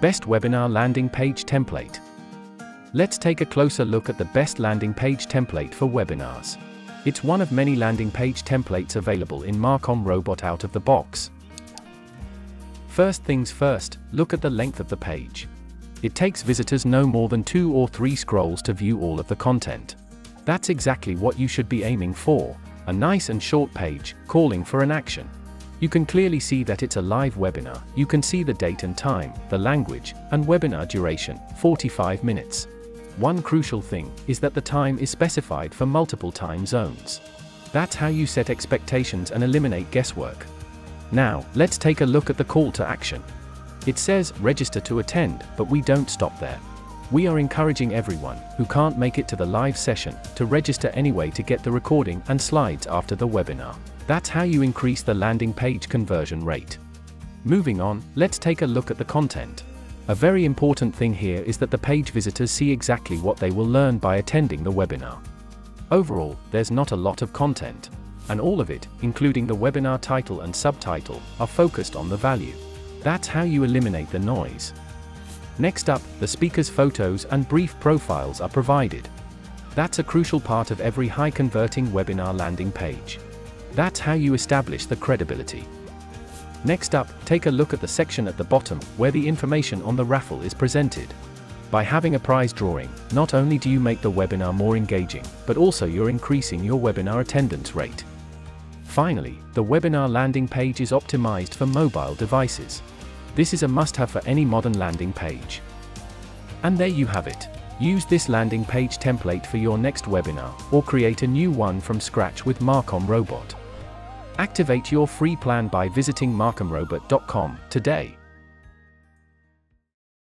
Best Webinar Landing Page Template. Let's take a closer look at the best landing page template for webinars. It's one of many landing page templates available in Marcom Robot out of the box. First things first, look at the length of the page. It takes visitors no more than two or three scrolls to view all of the content. That's exactly what you should be aiming for, a nice and short page, calling for an action. You can clearly see that it's a live webinar, you can see the date and time, the language, and webinar duration, 45 minutes. One crucial thing is that the time is specified for multiple time zones. That's how you set expectations and eliminate guesswork. Now, let's take a look at the call to action. It says, register to attend, but we don't stop there. We are encouraging everyone who can't make it to the live session to register anyway to get the recording and slides after the webinar. That's how you increase the landing page conversion rate. Moving on, let's take a look at the content. A very important thing here is that the page visitors see exactly what they will learn by attending the webinar. Overall, there's not a lot of content, and all of it, including the webinar title and subtitle, are focused on the value. That's how you eliminate the noise. Next up, the speaker's photos and brief profiles are provided. That's a crucial part of every high converting webinar landing page. That's how you establish the credibility. Next up, take a look at the section at the bottom where the information on the raffle is presented. By having a prize drawing, not only do you make the webinar more engaging, but also you're increasing your webinar attendance rate. Finally, the webinar landing page is optimized for mobile devices. This is a must-have for any modern landing page. And there you have it. Use this landing page template for your next webinar, or create a new one from scratch with Marcom Robot. Activate your free plan by visiting marcomrobot.com today.